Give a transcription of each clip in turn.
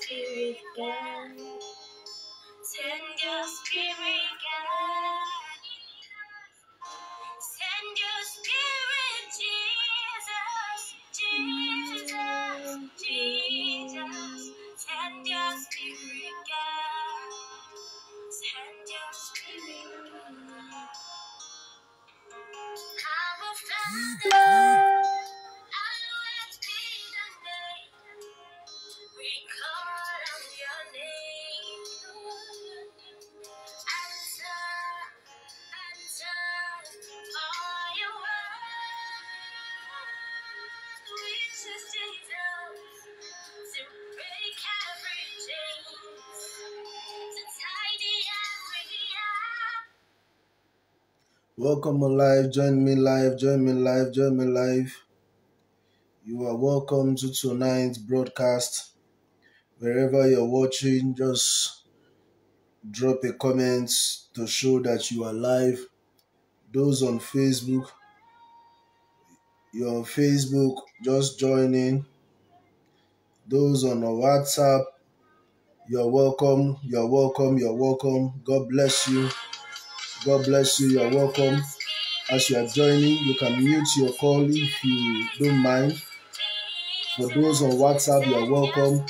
Send your Welcome alive, join me live, join me live, join me live. You are welcome to tonight's broadcast. Wherever you're watching, just drop a comment to show that you are live. Those on Facebook, you're on Facebook, just join in. Those on WhatsApp, you're welcome, you're welcome, you're welcome. God bless you. God bless you, you're welcome. As you are joining, you can mute your call if you don't mind. For those on WhatsApp, you're welcome.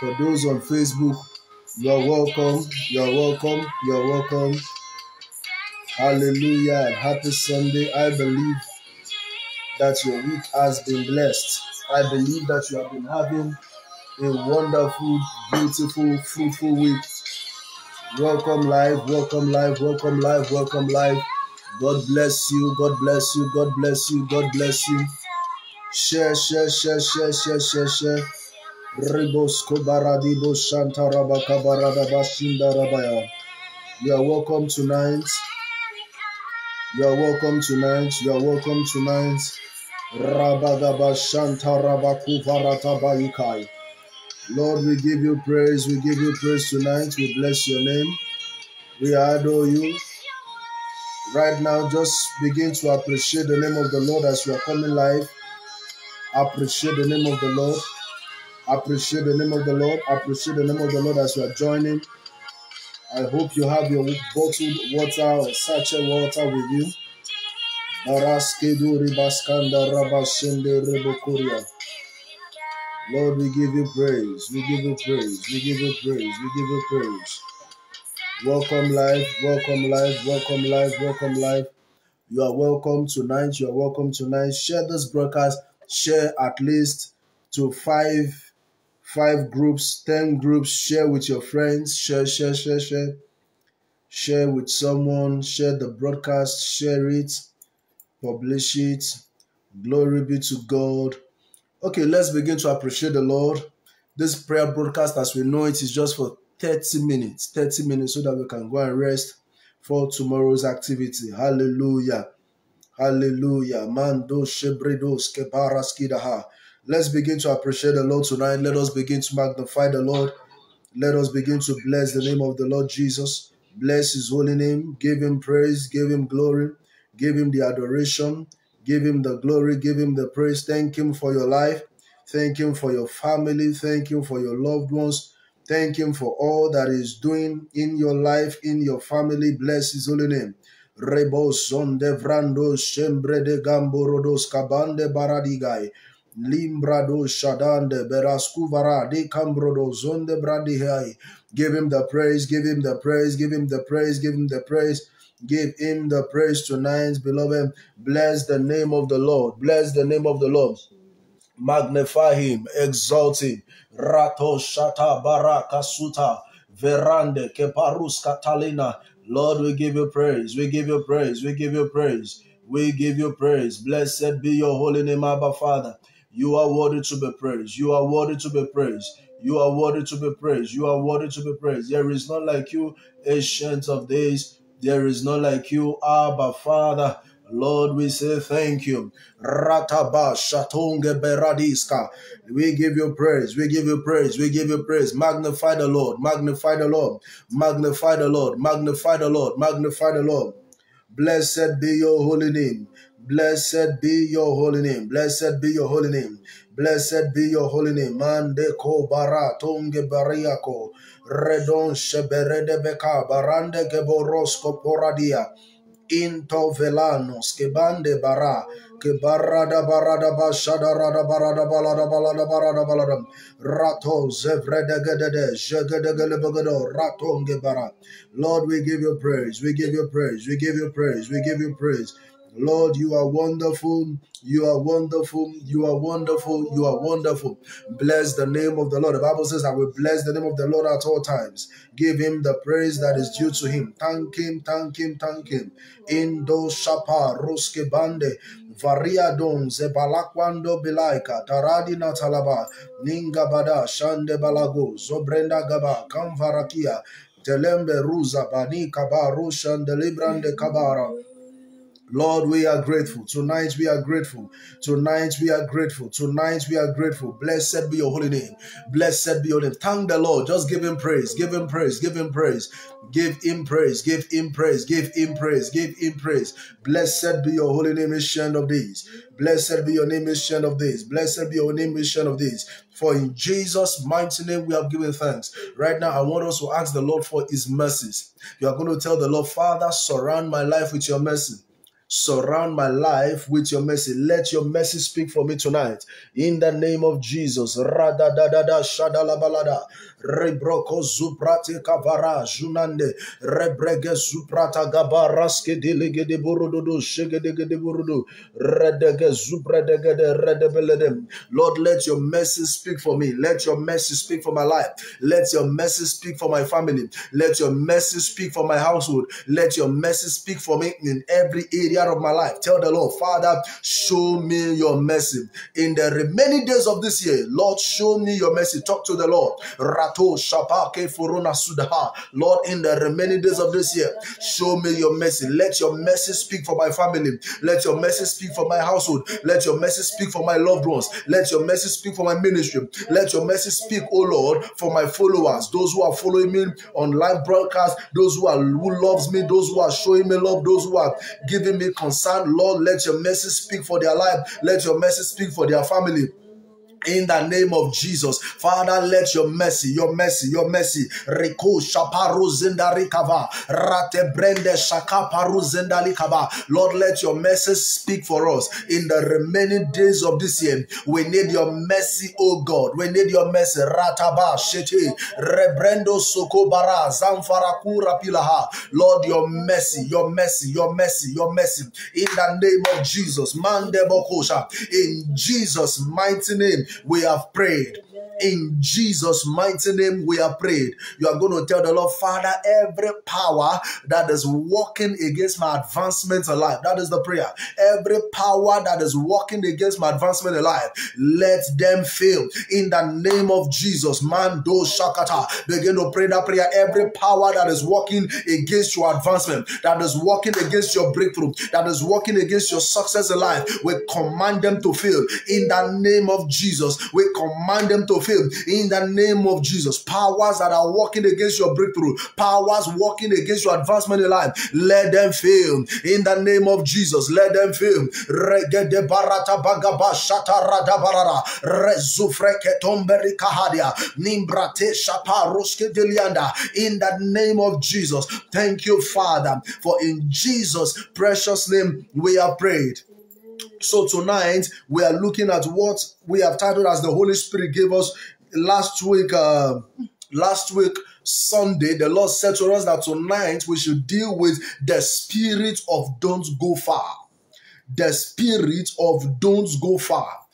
For those on Facebook, you're welcome. You're welcome. You're welcome. Hallelujah happy Sunday. I believe that your week has been blessed. I believe that you have been having a wonderful, beautiful, fruitful week. Welcome live, welcome live, welcome live, welcome live. God bless you, God bless you, God bless you, God bless you. Share, share, share, share, share, share, share. Ribos Kobaradibo Shantaraba Rabaya. You are welcome tonight. You are welcome tonight. You are welcome tonight. Rabadaba Shantaraba. Lord, we give you praise. We give you praise tonight. We bless your name. We adore you. Right now, just begin to appreciate the name of the Lord as we are coming live. Appreciate the name of the Lord. Appreciate the name of the Lord. Appreciate the name of the Lord as you are joining. I hope you have your bottled water or sachet water with you. Ribaskanda rabashende rebokoria. Lord, we give you praise. We give you praise. We give you praise. We give you praise. Welcome life. Welcome life. Welcome life. Welcome life. You are welcome tonight. You are welcome tonight. Share this broadcast. Share at least to five, five groups, ten groups. Share with your friends. Share, share, share, share. Share with someone. Share the broadcast. Share it. Publish it. Glory be to God. Okay, let's begin to appreciate the Lord. This prayer broadcast, as we know it, is just for 30 minutes. 30 minutes so that we can go and rest for tomorrow's activity. Hallelujah. Hallelujah. Mando shebredos kebaraskidaha. Let's begin to appreciate the Lord tonight. Let us begin to magnify the Lord. Let us begin to bless the name of the Lord Jesus. Bless his holy name. Give him praise. Give him glory. Give him the adoration. Give him the glory. Give him the praise. Thank him for your life. Thank him for your family. Thank him for your loved ones. Thank him for all that he's doing in your life, in your family. Bless his holy name. Rebos on de vrando shembre de gamborodos kabande baradigai. Limbrado Shadande Beraskuvara de Cambrodo Zonde Bradihai. Give him the praise, give him the praise, give him the praise, give him the praise. Give him the praise tonight, beloved. Bless the name of the Lord. Bless the name of the Lord. Magnify him, exalt him. Rato Shata Baraka Suta Verande Keparus Catalina. Lord, we give you praise. We give you praise. We give you praise. We give you praise. Blessed be your holy name, Abba Father. You are worthy to be praised. You are worthy to be praised. You are worthy to be praised. You are worthy to be praised. There is none like you, ancient of days. There is no like you, Abba Father. Lord, we say thank you. Rataba shatonge beradiska. We give you praise. We give you praise. We give you praise. Magnify the Lord. Magnify the Lord. Magnify the Lord. Magnify the Lord. Magnify the Lord. Blessed be your holy name. Blessed be your holy name. Blessed be your holy name. Blessed be your holy name. Mande ko bara tonge bariako. Redon sheberede beka barande geborosko poradia. Into velanos kebande bara ke barada bashada rada barada balada balada barada balada rato zevrede gedede jegede gelebegado rato bara. Lord, we give you praise. We give you praise. We give you praise. We give you praise. Lord, you are wonderful. You are wonderful. You are wonderful. You are wonderful. Bless the name of the Lord. The Bible says, I will bless the name of the Lord at all times. Give him the praise that is due to him. Thank him, thank him, thank him. Indo Shapa, Ruske Bande, Variadon, Zebalakwando Bilaika, Taradi Natalaba, Ninga Bada, Shande Balago, Zobrenda Gaba, Kamvarakia, Telembe Ruza, Bani Kaba, Rushan, Delibrande Kabara. Lord, we are grateful. Tonight we are grateful. Tonight we are grateful. Tonight we are grateful. Blessed be your holy name. Blessed be your name. Thank the Lord. Just give him praise. Give him praise. Give him praise. Give him praise. Give him praise. Give him praise. Give him praise. Blessed be your holy name, ancient of days. Blessed be your name, ancient of days. Blessed be your name, ancient of days. For in Jesus' mighty name we have given thanks. Right now, I want us to ask the Lord for his mercies. You are going to tell the Lord, Father, surround my life with your mercy. Surround my life with your mercy. Let your mercy speak for me tonight. In the name of Jesus. Rada da da da shadalabalada. Rebroko zuprate kavara junande. Rebrege zuprata gabaraske de burudu. Redege zupredege de redebelede. Lord, let your mercy speak for me. Let your mercy speak for my life. Let your mercy speak for my family. Let your mercy speak for my household. Let your mercy speak for me in every area of my life. Tell the Lord, Father, show me your mercy. In the remaining days of this year, Lord, show me your mercy. Talk to the Lord. Lord, in the remaining days of this year, show me your mercy. Let your mercy speak for my family. Let your mercy speak for my household. Let your mercy speak for my loved ones. Let your mercy speak for my ministry. Let your mercy speak, oh Lord, for my followers, those who are following me on live broadcast, those who are who loves me, those who are showing me love, those who are giving me concern. Lord, let your mercy speak for their life. Let your mercy speak for their family in the name of Jesus. Father, let your mercy, your mercy, your mercy, Rico Shaparu Zindarikava, Rate Brende Shakaparu Zindalikava. Lord, let your mercy speak for us in the remaining days of this year. We need your mercy, oh God. We need your mercy. Rataba Shete, Rebrendo Sokobara, Zamfarakura Pilaha. Lord, your mercy, your mercy, your mercy, your mercy. In the name of Jesus. Mandebokosha. In Jesus' mighty name we have prayed. In Jesus' mighty name, we are prayed. You are going to tell the Lord, Father, every power that is working against my advancement in life, that is the prayer. Every power that is working against my advancement in life, let them fail. In the name of Jesus, man Mando Shakata, begin to pray that prayer. Every power that is working against your advancement, that is working against your breakthrough, that is working against your success in life, we command them to fail. In the name of Jesus, we command them to fail in the name of Jesus. Powers that are working against your breakthrough, powers working against your advancement in life, let them fail in the name of Jesus. Let them fail. Regede barata bagaba barara rezufreke tomberi kahadia nimbrate delianda in the name of Jesus. Thank you, Father, for in Jesus' precious name we are prayed. So tonight we are looking at what we have titled as the Holy Spirit gave us last week. Uh, last week Sunday, the Lord said to us that tonight we should deal with the spirit of don't go far. The spirit of don't go far.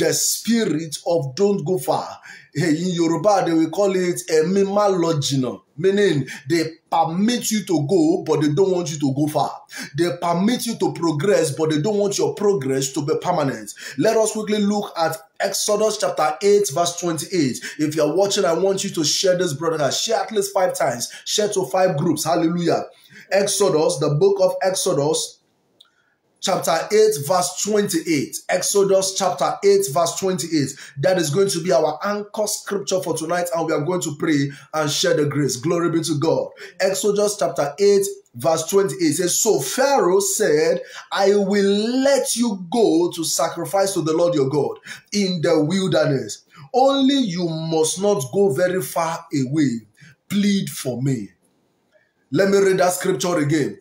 The spirit of don't go far. In Yoruba, they will call it a mima logina meaning they permit you to go but they don't want you to go far. They permit you to progress but they don't want your progress to be permanent. Let us quickly look at exodus chapter 8 verse 28 if you're watching i want you to share this brother share at least five times. Share to five groups. Hallelujah. Exodus the book of exodus chapter 8 verse 28 exodus chapter 8 verse 28 that is going to be our anchor scripture for tonight and we are going to pray and share the grace glory be to god exodus chapter 8 verse 28 says, So Pharaoh said, I will let you go to sacrifice to the Lord your God in the wilderness. Only you must not go very far away. Plead for me. Let me read that scripture again.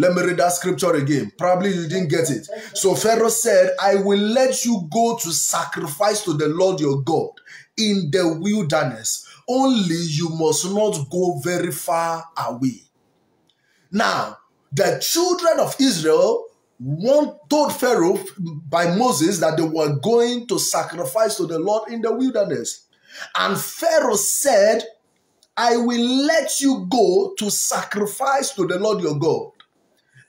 Let me read that scripture again. Probably you didn't get it. So Pharaoh said, I will let you go to sacrifice to the Lord your God in the wilderness. Only you must not go very far away. Now, the children of Israel told Pharaoh by Moses that they were going to sacrifice to the Lord in the wilderness. And Pharaoh said, I will let you go to sacrifice to the Lord your God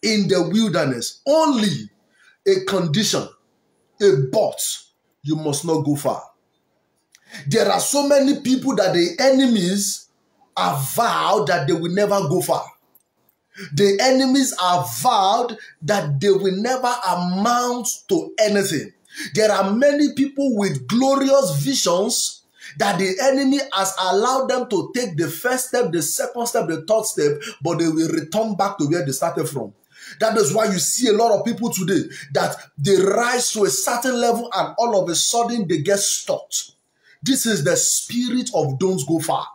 in the wilderness. Only a condition, a but, you must not go far. There are so many people that the enemies are vowed that they will never go far. The enemies are vowed that they will never amount to anything. There are many people with glorious visions that the enemy has allowed them to take the first step, the second step, the third step, but they will return back to where they started from. That is why you see a lot of people today that they rise to a certain level and all of a sudden they get stopped. This is the spirit of don't go far.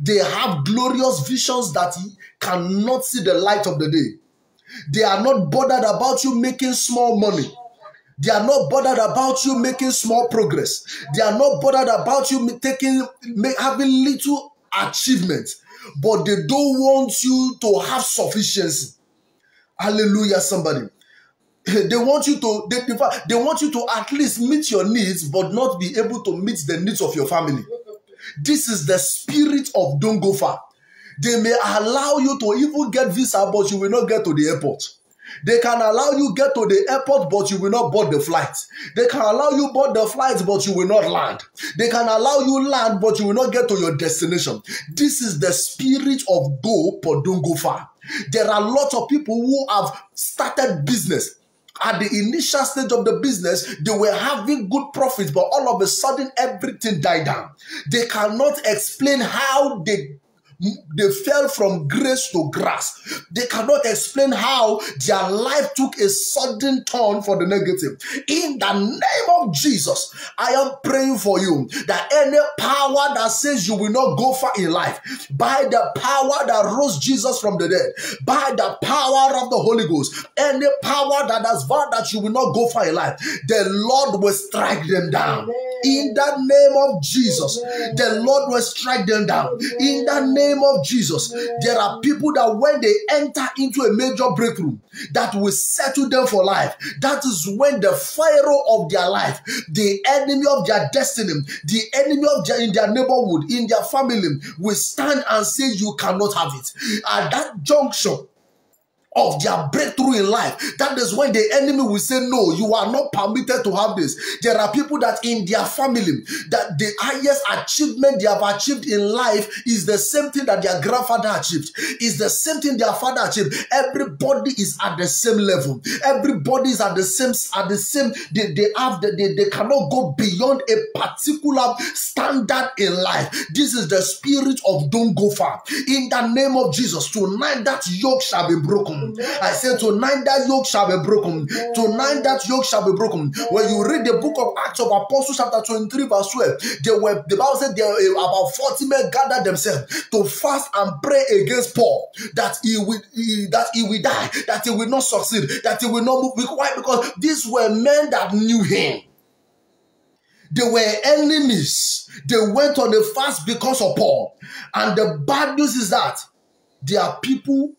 They have glorious visions that cannot see the light of the day. They are not bothered about you making small money. They are not bothered about you making small progress. They are not bothered about you taking having little achievements, but they don't want you to have sufficiency. Hallelujah, somebody. They want you to they, they want you to at least meet your needs, but not be able to meet the needs of your family. This is the spirit of don't go far. They may allow you to even get visa, but you will not get to the airport. They can allow you get to the airport, but you will not board the flight. They can allow you board the flight, but you will not land. They can allow you land, but you will not get to your destination. This is the spirit of go, but don't go far. There are lots of people who have started business at the initial stage of the business, they were having good profits, but all of a sudden everything died down. They cannot explain how they they fell from grace to grass. They cannot explain how their life took a sudden turn for the negative. In the name of Jesus, I am praying for you that any power that says you will not go far in life, by the power that rose Jesus from the dead, by the power of the Holy Ghost, any power that has vowed that you will not go far in life, the Lord will strike them down. In the name of Jesus, the Lord will strike them down. In the name of Jesus, there are people that when they enter into a major breakthrough, that will settle them for life. That is when the Pharaoh of their life, the enemy of their destiny, the enemy of their in their neighborhood, in their family, will stand and say, You cannot have it. At that junction, of their breakthrough in life. That is when the enemy will say, No, you are not permitted to have this. There are people that in their family, that the highest achievement they have achieved in life is the same thing that their grandfather achieved, is the same thing their father achieved. Everybody is at the same level. Everybody is at the same, at the same, they, they have the, they, they cannot go beyond a particular standard in life. This is the spirit of don't go far. In the name of Jesus, tonight that yoke shall be broken. I said, Tonight that yoke shall be broken. Tonight that yoke shall be broken. When you read the book of Acts of Apostles, chapter 23, verse 12, they were the Bible said there were about 40 men gathered themselves to fast and pray against Paul that he will that he will die, that he will not succeed, that he will not move. Why? Because these were men that knew him. They were enemies. They went on a fast because of Paul. And the bad news is that there are people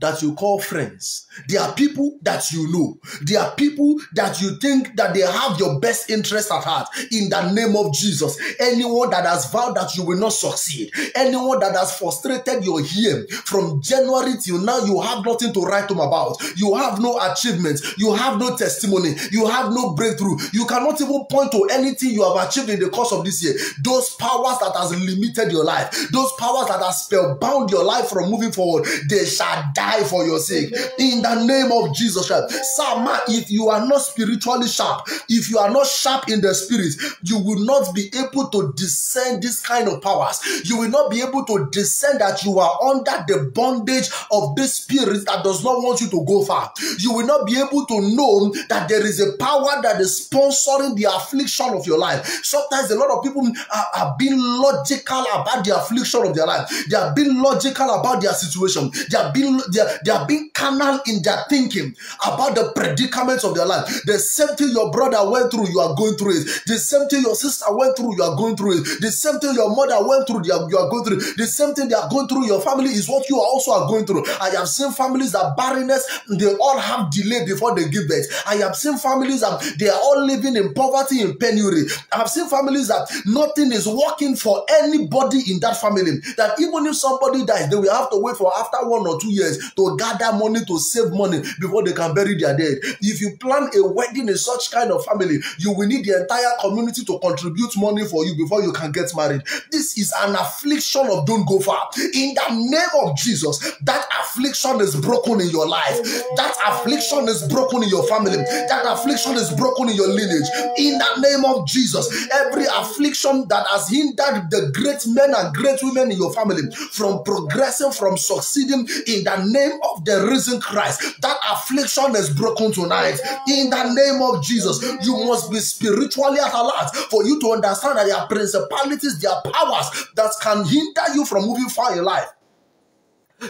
that you call friends. They are people that you know. They are people that you think that they have your best interest at heart. In the name of Jesus, anyone that has vowed that you will not succeed, anyone that has frustrated your year from January till now, you have nothing to write them about. You have no achievements. You have no testimony. You have no breakthrough. You cannot even point to anything you have achieved in the course of this year. Those powers that has limited your life, those powers that have spellbound your life from moving forward, they shall die die for your sake. In the name of Jesus Christ. Sama, if you are not spiritually sharp, if you are not sharp in the spirit, you will not be able to discern this kind of powers. You will not be able to discern that you are under the bondage of this spirit that does not want you to go far. You will not be able to know that there is a power that is sponsoring the affliction of your life. Sometimes a lot of people are, are being logical about the affliction of their life. They are being logical about their situation. They are being they they are being carnal in their thinking about the predicaments of their life. The same thing your brother went through, you are going through it. The same thing your sister went through, you are going through it. The same thing your mother went through, you are, you are going through. The same thing they are going through, your family is what you also are going through. I have seen families that barrenness, they all have delay before they give birth. I have seen families that they are all living in poverty, in penury. I have seen families that nothing is working for anybody in that family. That even if somebody dies, they will have to wait for after one or two years to gather money to save money before they can bury their dead. If you plan a wedding in such kind of family, you will need the entire community to contribute money for you before you can get married. This is an affliction of don't go far. In the name of Jesus, that affliction is broken in your life. That affliction is broken in your family. That affliction is broken in your lineage. In the name of Jesus, every affliction that has hindered the great men and great women in your family from progressing, from succeeding in the name of the risen Christ, that affliction is broken tonight. In the name of Jesus, you must be spiritually at alert for you to understand that there are principalities, there are powers that can hinder you from moving far in life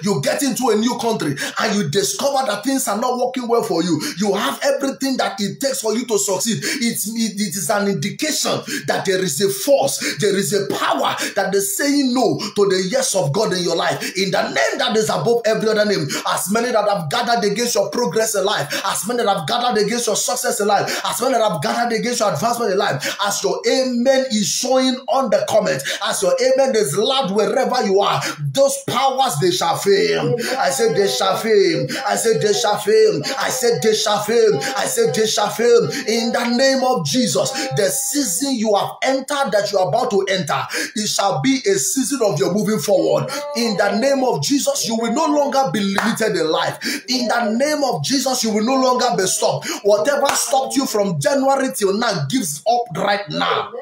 you get into a new country and you discover that things are not working well for you. You have everything that it takes for you to succeed. It's, it, it is an indication that there is a force, there is a power that is saying no to the yes of God in your life. In the name that is above every other name, as many that have gathered against your progress in life, as many that have gathered against your success in life, as many that have gathered against your advancement in life, as your amen is showing on the comment, as your amen is loud wherever you are, those powers they shall I said shall fail. I said shall fail. I said shall fail. I said fail. In the name of Jesus, the season you have entered that you are about to enter, it shall be a season of your moving forward. In the name of Jesus, you will no longer be limited in life. In the name of Jesus, you will no longer be stopped. Whatever stopped you from January till now gives up right now.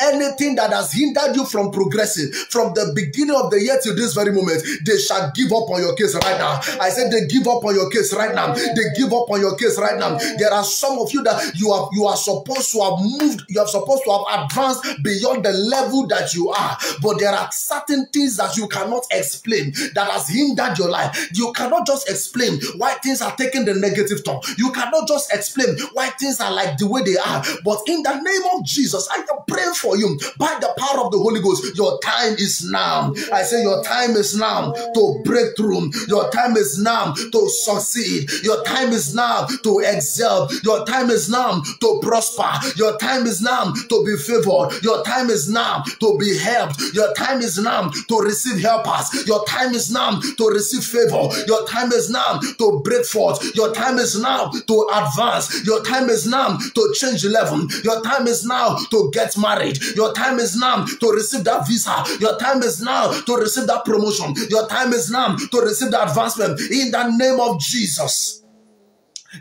Anything that has hindered you from progressing from the beginning of the year to this very moment, they shall give up on your case right now. I said they give up on your case right now. They give up on your case right now. There are some of you that you have you are supposed to have moved, you are supposed to have advanced beyond the level that you are, but there are certain things that you cannot explain that has hindered your life. You cannot just explain why things are taking the negative turn. You cannot just explain why things are like the way they are. But in the name of Jesus, I am praying for you by the power of the Holy Ghost. Your time is now. I say, Your time is now to break through. Your time is now to succeed. Your time is now to excel. Your time is now to prosper. Your time is now to be favored. Your time is now to be helped. Your time is now to receive helpers. Your time is now to receive favor. Your time is now to break forth. Your time is now to advance. Your time is now to change level. Your time is now to get married. Your time is now to receive that visa. Your time is now to receive that promotion. Your time is now to receive that advancement in the name of Jesus.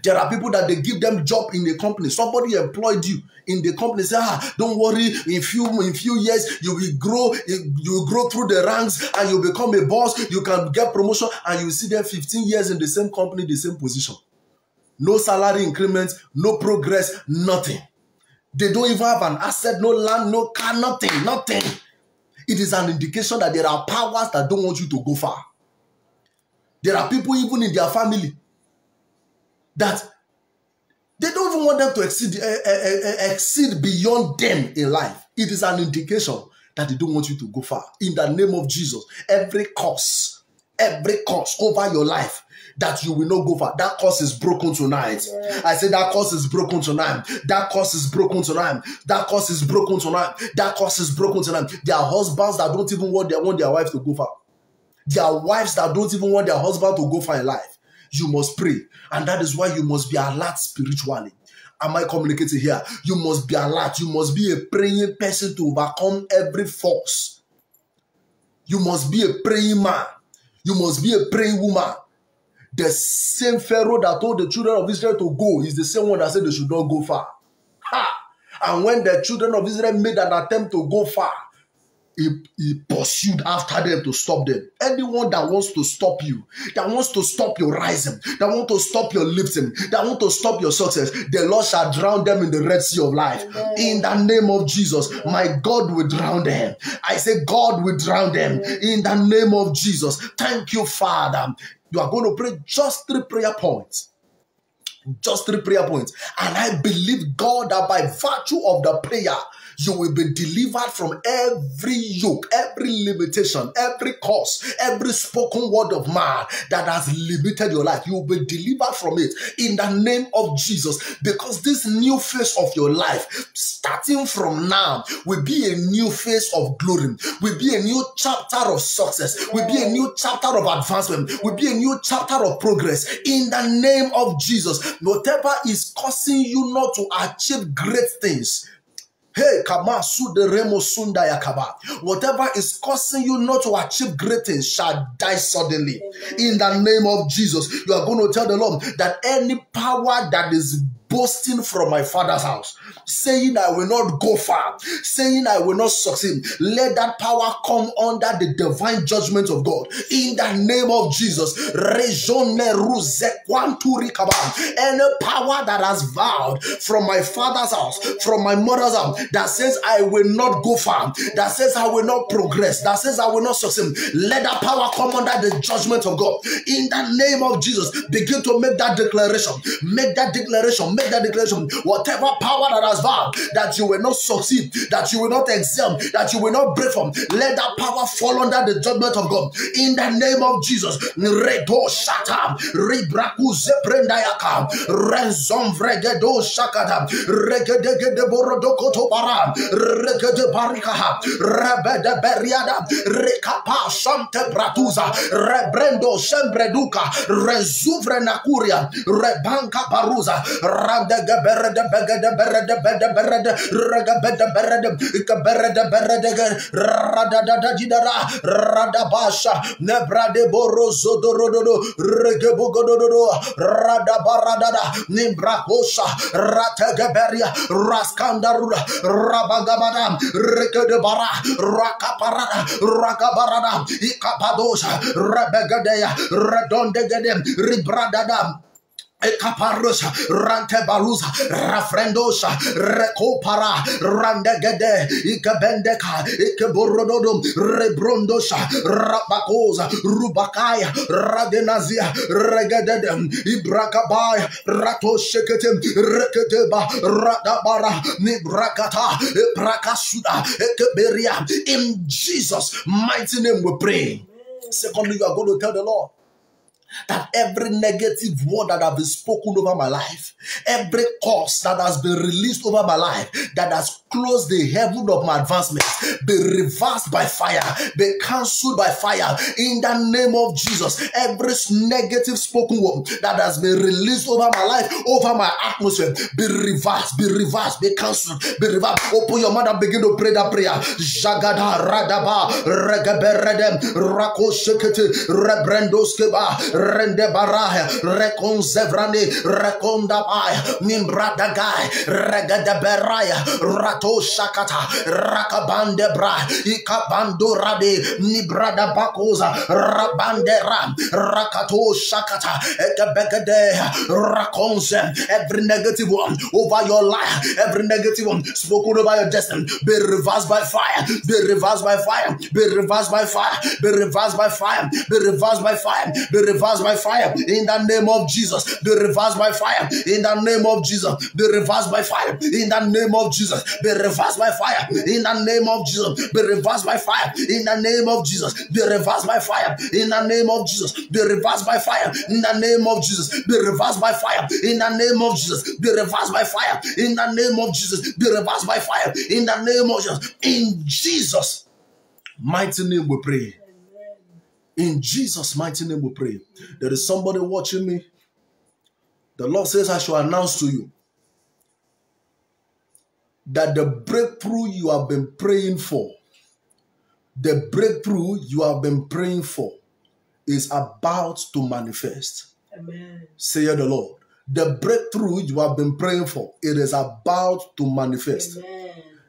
There are people that they give them job in the company. Somebody employed you in the company. Say, ah, don't worry. In few in few years, you will grow. You will grow through the ranks, and you become a boss. You can get promotion, and you see them 15 years in the same company, the same position. No salary increment, no progress, nothing. They don't even have an asset, no land, no car, nothing, nothing. It is an indication that there are powers that don't want you to go far. There are people even in their family that they don't even want them to exceed uh, uh, uh, exceed beyond them in life. It is an indication that they don't want you to go far. In the name of Jesus, every curse, every curse over your life that you will not go far. That curse is broken tonight. Yeah. I say that curse is broken tonight. That curse is broken tonight. That curse is broken tonight. That curse is broken tonight. There are husbands that don't even want their want their wife to go far. There are wives that don't even want their husband to go far in life. You must pray, and that is why you must be alert spiritually. Am I communicating here? You must be alert. You must be a praying person to overcome every force. You must be a praying man. You must be a praying woman. The same Pharaoh that told the children of Israel to go is the same one that said they should not go far. Ha! And when the children of Israel made an attempt to go far, he, he pursued after them to stop them. Anyone that wants to stop you, that wants to stop your rising, that wants to stop your lifting, that wants to stop your success, the Lord shall drown them in the Red Sea of life. Amen. In the name of Jesus, my God will drown them. I say, God will drown them. In the name of Jesus. Thank you, Father. You are going to pray just three prayer points just three prayer points. And I believe God that by virtue of the prayer, you will be delivered from every yoke, every limitation, every curse, every spoken word of man that has limited your life. You will be delivered from it in the name of Jesus. Because this new phase of your life, starting from now, will be a new phase of glory, will be a new chapter of success, will be a new chapter of advancement, will be a new chapter of progress in the name of Jesus. Whatever is causing you not to achieve great things, Hey, Kamasu de Remo Sunda Yakaba. Whatever is causing you not to achieve great things shall die suddenly. In the name of Jesus, you are going to tell the Lord that any power that is boasting from my father's house, saying I will not go far, saying I will not succeed. Let that power come under the divine judgment of God. In the name of Jesus. Any power that has vowed from my father's house, from my mother's house, that says I will not go far, that says I will not progress, that says I will not succeed. Let that power come under the judgment of God. In the name of Jesus, begin to make that declaration. Make that declaration. Make that declaration. Whatever power that has vowed that you will not succeed, that you will not excel, that you will not break from, let that power fall under the judgment of God. In the name of Jesus. Redo zeprendayaka, renzom vregedo regede barikaha, beriada, rekapa shante bratuza, rebrendo shembreduka, rezuvre nakuria, rebanka randa gaberede begede berede bede berede raga bede berede ikaberede berede rada da. Da jidara rada basha nebrade borozo dorododo rege bogododo rada barada da nimbrakosha rata gaberia raskandarura rabagabada reke de bara rakaparada rakabarada ikapadosha rebegadeya redondegede ribradada Ekaparusa, Rantebalusa, Rafrendosa, Recopara, Randegede, Ikabendeka, Ikeburododum, Rebrondosha, Rabakosa, Rubakaya, Radenazia, Regedem, Ibrakabaya, Rato Sheketem, Reketeba, Radabara, Nibrakata, Prakasuda, Ekeberia. In Jesus' mighty name we pray. Secondly, you are going to tell the Lord that every negative word that has been spoken over my life, every curse that has been released over my life, that has closed the heaven of my advancement, be reversed by fire, be cancelled by fire in the name of Jesus. Every negative spoken word that has been released over my life, over my atmosphere, be reversed, be reversed, be cancelled, be reversed. Open your mouth and begin to pray that prayer. Jagada radaba regeberedem rako shekete rebrendoskeba rende baraya rekon zevrani rekonda baya rato shakata rakabande bra ikabando rade nibrada bakoza rabande ram rakato shakata ekabegade rakonze every negative one over your life every negative one spoken over your destiny be reversed by fire be reversed by fire be reversed by fire be reversed by fire be reversed by fire be reversed by fire in the name of Jesus. Be reversed by fire in the name of Jesus. Be reversed by fire in the name of Jesus. Be reversed by fire in the name of Jesus. Be reversed by fire in the name of Jesus. Be reversed by fire in the name of Jesus. Be reversed by fire in the name of Jesus. Be reversed by fire in the name of Jesus. Be reversed by fire in the name of Jesus. Be reversed by fire in the name of Jesus. In Jesus' mighty name we pray. In Jesus' mighty name we pray. There is somebody watching me. The Lord says, I shall announce to you that the breakthrough you have been praying for, the breakthrough you have been praying for, is about to manifest. Amen. Say the Lord. The breakthrough you have been praying for, it is about to manifest. Amen.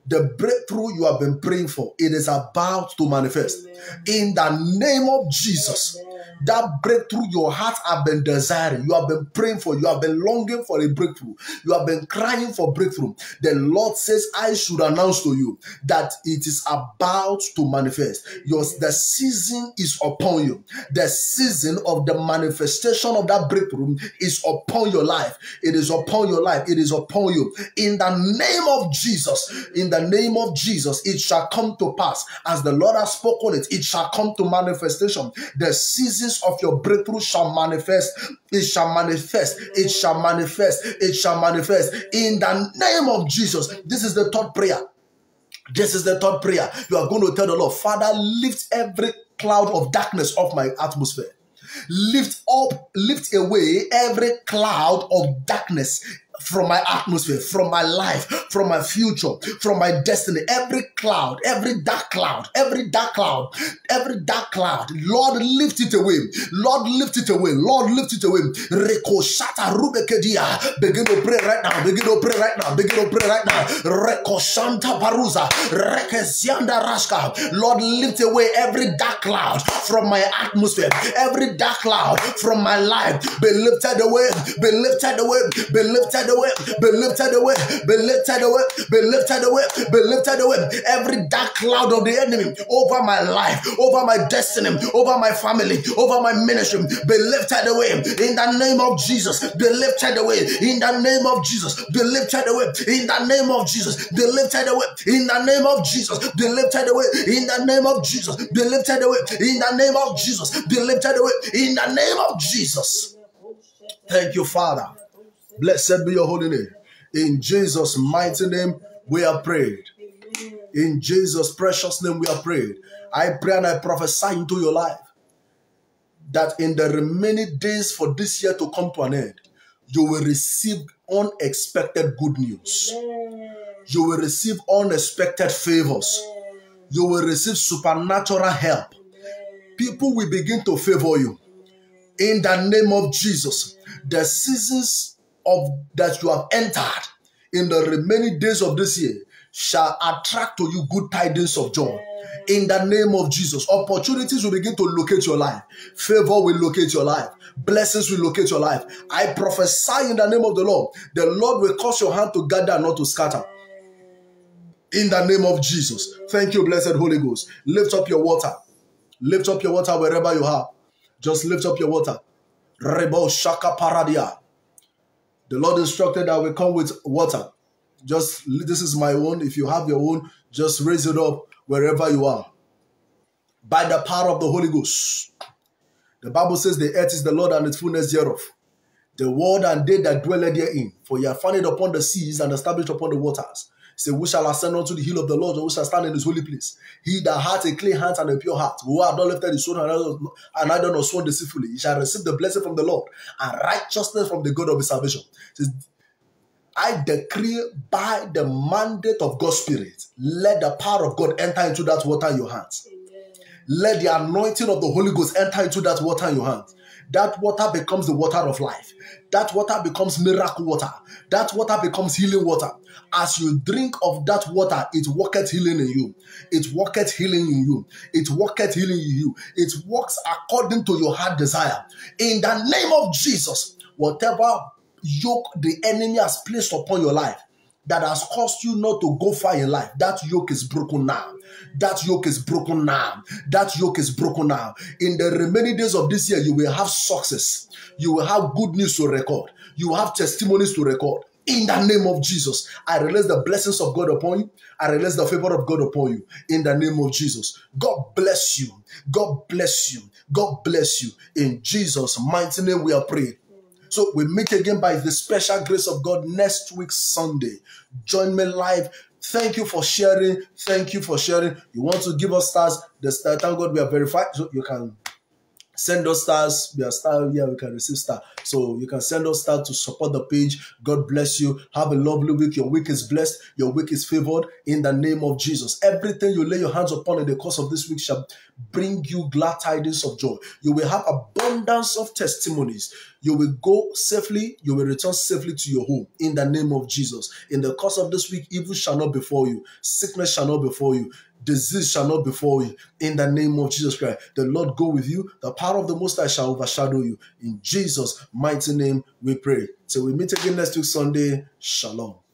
The breakthrough you have been praying for, it is about to manifest. Amen. In the name of Jesus. Amen that breakthrough your heart have been desiring, you have been praying for, you have been longing for a breakthrough, you have been crying for breakthrough. The Lord says, I should announce to you that it is about to manifest. Your, the season is upon you. The season of the manifestation of that breakthrough is upon your life. It is upon your life. It is upon you. In the name of Jesus, in the name of Jesus, it shall come to pass. As the Lord has spoken it, it shall come to manifestation. The seasons of your breakthrough shall manifest. It shall manifest. It shall manifest. It shall manifest. In the name of Jesus. This is the third prayer. This is the third prayer. You are going to tell the Lord, Father, lift every cloud of darkness off my atmosphere. Lift up, lift away every cloud of darkness from my atmosphere, from my life, from my future, from my destiny. Every cloud, every dark cloud, every dark cloud, every dark cloud. Lord, lift it away. Lord, lift it away. Lord, lift it away. Rekoshata rubekedia. Begin to pray right now. Begin to pray right now. Begin to pray right now. Rekoshanta paruza. Rekezianda raska. Lord, lift away every dark cloud from my atmosphere. Every dark cloud from my life. Be lifted away. Be lifted away. Be lifted away, be lifted away, be lifted away, be lifted away, be lifted away. Every dark cloud of the enemy over my life, over my destiny, over my family, over my ministry, be lifted away in the name of Jesus. Be lifted away in the name of Jesus. Be lifted away in the name of Jesus. Be lifted away in the name of Jesus. Be lifted away in the name of Jesus. Be lifted away in the name of Jesus. Be lifted away in the name of Jesus. Thank you, Father. Blessed be your holy name. In Jesus' mighty name, we are prayed. In Jesus' precious name, we are prayed. I pray and I prophesy into your life that in the remaining days for this year to come to an end, you will receive unexpected good news. You will receive unexpected favors. You will receive supernatural help. People will begin to favor you. In the name of Jesus, the seasons of that you have entered in the remaining days of this year shall attract to you good tidings of joy. In the name of Jesus, opportunities will begin to locate your life. Favor will locate your life. Blessings will locate your life. I prophesy in the name of the Lord. The Lord will cause your hand to gather, not to scatter. In the name of Jesus. Thank you, blessed Holy Ghost. Lift up your water. Lift up your water wherever you are. Just lift up your water. Rebo Shaka Paradia. The Lord instructed that we come with water. Just this is my own. If you have your own, just raise it up wherever you are. By the power of the Holy Ghost. The Bible says the earth is the Lord and its fullness thereof. The world and they that dwell therein. For ye are founded upon the seas and established upon the waters. Say, we shall ascend unto the hill of the Lord, and we shall stand in his holy place. He that hath a clean hand and a pure heart, who hath not lifted his soul and neither nor sworn deceitfully, he shall receive the blessing from the Lord and righteousness from the God of his salvation. Says, I decree by the mandate of God's Spirit, let the power of God enter into that water in your hands. Let the anointing of the Holy Ghost enter into that water in your hands. That water becomes the water of life. That water becomes miracle water. That water becomes healing water. As you drink of that water, it worketh healing in you. It worketh healing in you. It worketh healing in you. It works according to your heart desire. In the name of Jesus, whatever yoke the enemy has placed upon your life that has caused you not to go far in life, that yoke is broken now. That yoke is broken now. That yoke is broken now. In the remaining days of this year, you will have success. You will have good news to record. You will have testimonies to record. In the name of Jesus, I release the blessings of God upon you. I release the favor of God upon you. In the name of Jesus. God bless you. God bless you. God bless you. In Jesus' mighty name, we are praying. So we meet again by the special grace of God next week, Sunday. Join me live. Thank you for sharing. Thank you for sharing. You want to give us stars? The star, thank God we are verified. So you can send us stars. We are star here. We can receive star. So you can send us stars to support the page. God bless you. Have a lovely week. Your week is blessed. Your week is favored in the name of Jesus. Everything you lay your hands upon in the course of this week shall bring you glad tidings of joy. You will have abundance of testimonies. You will go safely, you will return safely to your home in the name of Jesus. In the course of this week, evil shall not befall you, sickness shall not befall you disease shall not befall you in the name of Jesus Christ. The Lord go with you. The power of the Most High shall overshadow you. In Jesus' mighty name, we pray. Till we meet again next week, Sunday. Shalom.